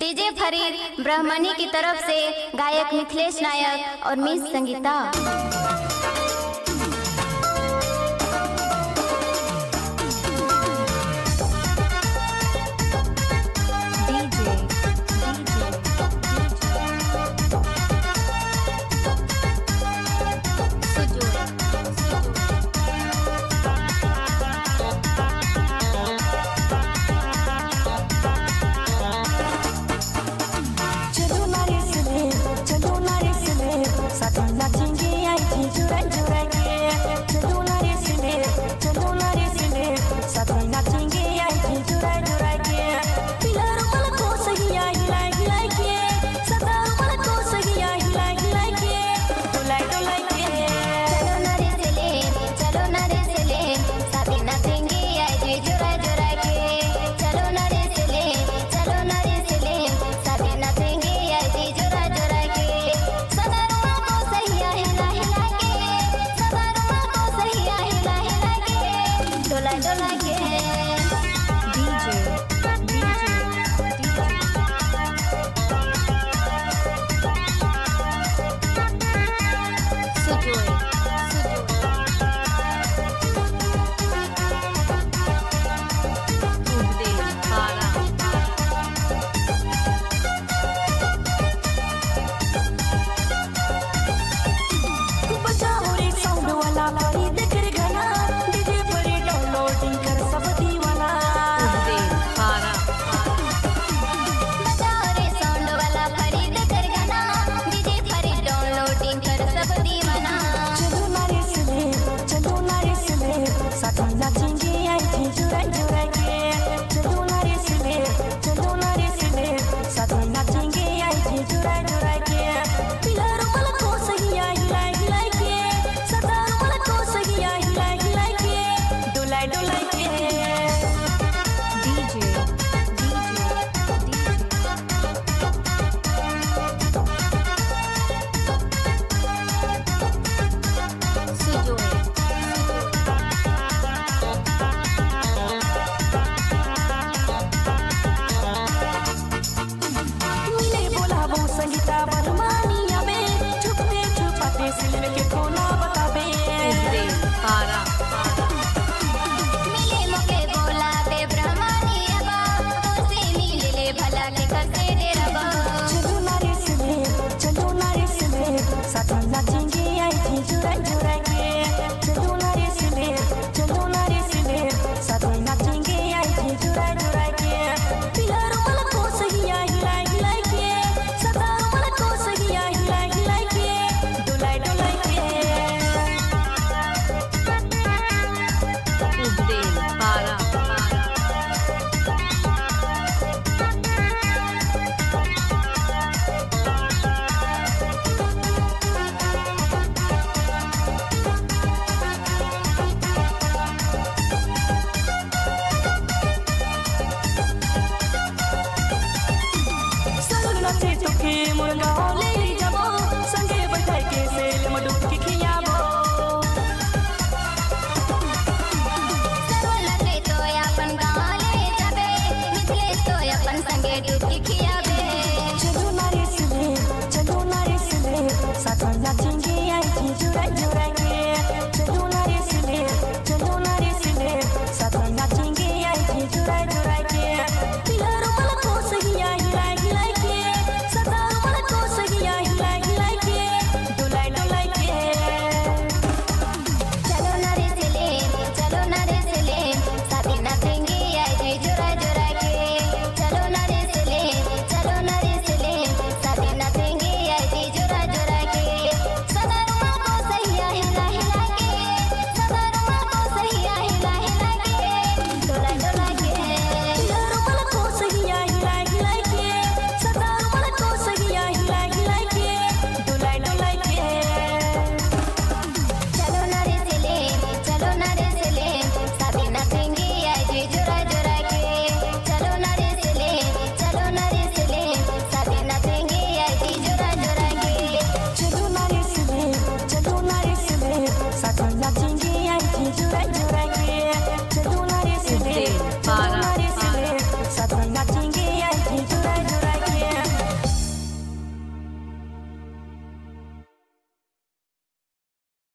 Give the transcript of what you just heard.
TJ Farid ब्रह्मणी की तरफ़ से गायक मिथिलेश नायक और miss Sangeeta. đặt ra chính đi anh thì chưa anh chưa dale. से तो तुखे मुलाले